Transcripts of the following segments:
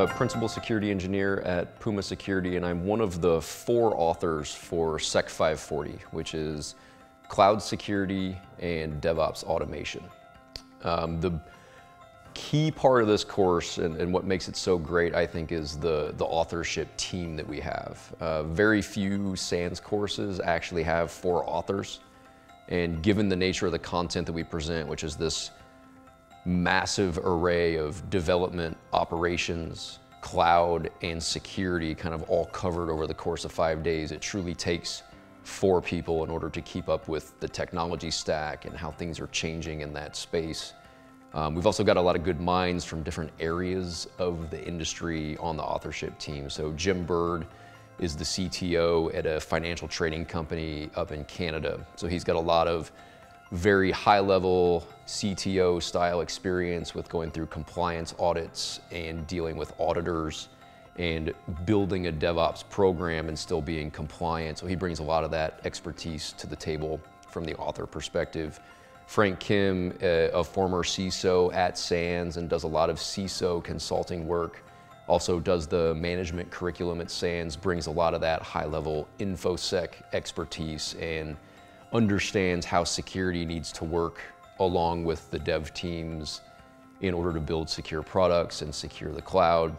a principal security engineer at Puma Security, and I'm one of the four authors for SEC 540, which is cloud security and DevOps automation. Um, the key part of this course and, and, what makes it so great, I think, is the, the authorship team that we have. Uh, very few SANS courses actually have four authors. And given the nature of the content that we present, which is this massive array of development, operations, cloud, and security kind of all covered over the course of five days, it truly takes four people in order to keep up with the technology stack and how things are changing in that space. Um, we've also got a lot of good minds from different areas of the industry on the authorship team. So Jim Bird is the CTO at a financial trading company up in Canada. So he's got a lot of very high level CTO style experience with going through compliance audits and dealing with auditors and building a DevOps program and still being compliant. So he brings a lot of that expertise to the table from the author perspective. Frank Kim, uh, a former CISO at SANS and does a lot of CISO consulting work, also does the management curriculum at SANS, brings a lot of that high level InfoSec expertise and understands how security needs to work along with the dev teams in order to build secure products and secure the cloud.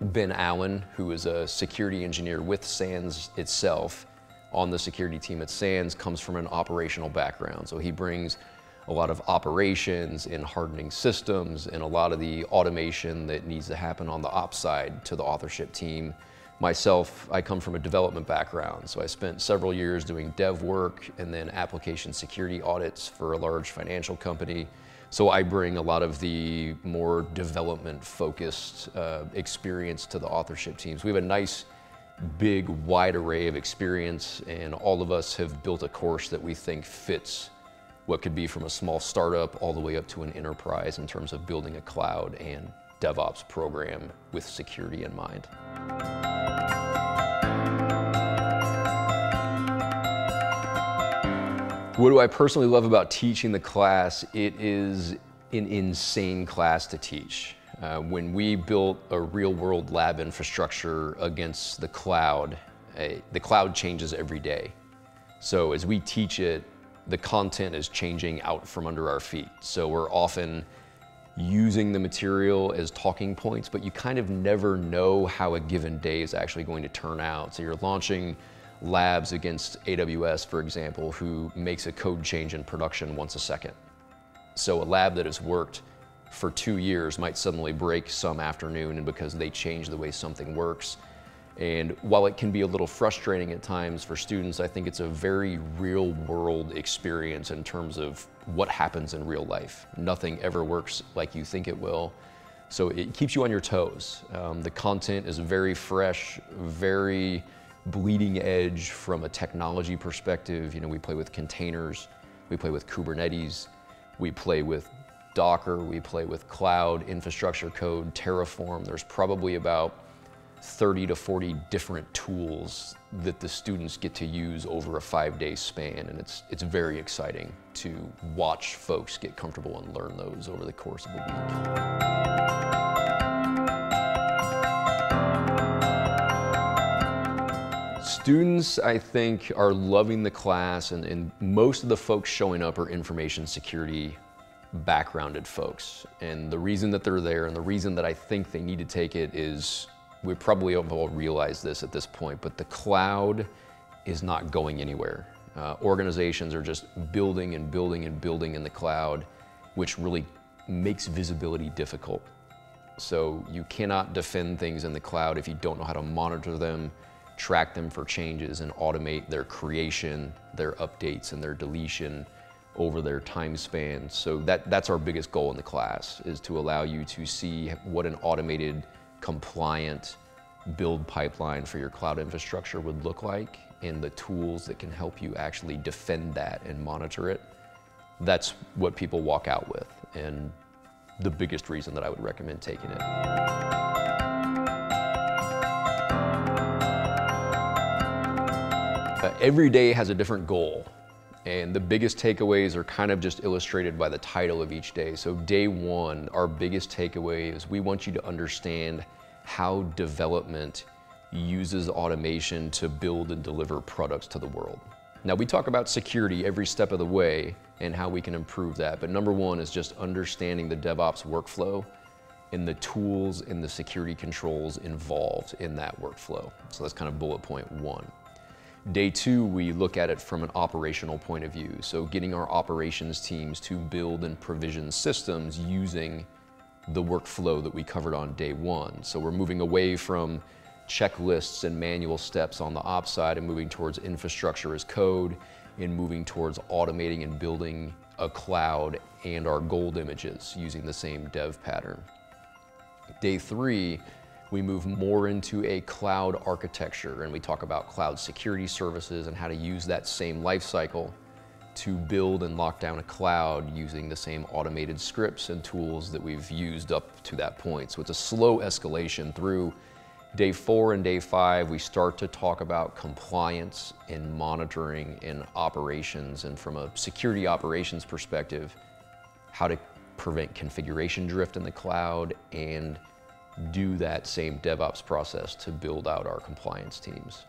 Ben Allen, who is a security engineer with SANS itself, on the security team at SANS comes from an operational background. So he brings a lot of operations in hardening systems and a lot of the automation that needs to happen on the ops side to the authorship team. Myself, I come from a development background, so I spent several years doing dev work and then application security audits for a large financial company. So I bring a lot of the more development focused uh, experience to the authorship teams. We have a nice big, wide array of experience, and all of us have built a course that we think fits what could be from a small startup all the way up to an enterprise in terms of building a cloud and DevOps program with security in mind. What do I personally love about teaching the class? It is an insane class to teach. Uh, when we built a real world lab infrastructure against the cloud, uh, the cloud changes every day. So as we teach it, the content is changing out from under our feet. So we're often using the material as talking points, but you kind of never know how a given day is actually going to turn out. So you're launching labs against AWS, for example, who makes a code change in production once a second. So a lab that has worked for two years might suddenly break some afternoon and because they change the way something works. And while it can be a little frustrating at times for students, I think it's a very real world experience in terms of what happens in real life. Nothing ever works like you think it will. So it keeps you on your toes. Um, the content is very fresh, very bleeding edge from a technology perspective. You know, we play with containers, we play with Kubernetes, we play with Docker, we play with cloud, infrastructure code, Terraform. There's probably about 30 to 40 different tools that the students get to use over a five day span. And it's, it's very exciting to watch folks get comfortable and learn those over the course of a week. Students, I think, are loving the class and, and most of the folks showing up are information security backgrounded folks. And the reason that they're there and the reason that I think they need to take it is we probably all realized this at this point, but the cloud is not going anywhere. Uh, organizations are just building and building and building in the cloud, which really makes visibility difficult. So you cannot defend things in the cloud if you don't know how to monitor them, track them for changes, and automate their creation, their updates, and their deletion over their time span. So that, that's our biggest goal in the class, is to allow you to see what an automated, compliant build pipeline for your cloud infrastructure would look like and the tools that can help you actually defend that and monitor it. That's what people walk out with and the biggest reason that I would recommend taking it. Every day has a different goal. And the biggest takeaways are kind of just illustrated by the title of each day. So day one, our biggest takeaway is we want you to understand how development uses automation to build and deliver products to the world. Now we talk about security every step of the way and how we can improve that, but number one is just understanding the DevOps workflow and the tools and the security controls involved in that workflow. So that's kind of bullet point one. Day two, we look at it from an operational point of view. So getting our operations teams to build and provision systems using the workflow that we covered on day one. So we're moving away from checklists and manual steps on the ops side and moving towards infrastructure as code and moving towards automating and building a cloud and our gold images using the same dev pattern. Day three, we move more into a cloud architecture and we talk about cloud security services and how to use that same lifecycle to build and lock down a cloud using the same automated scripts and tools that we've used up to that point. So it's a slow escalation through day four and day five, we start to talk about compliance and monitoring and operations. And from a security operations perspective, how to prevent configuration drift in the cloud and do that same DevOps process to build out our compliance teams.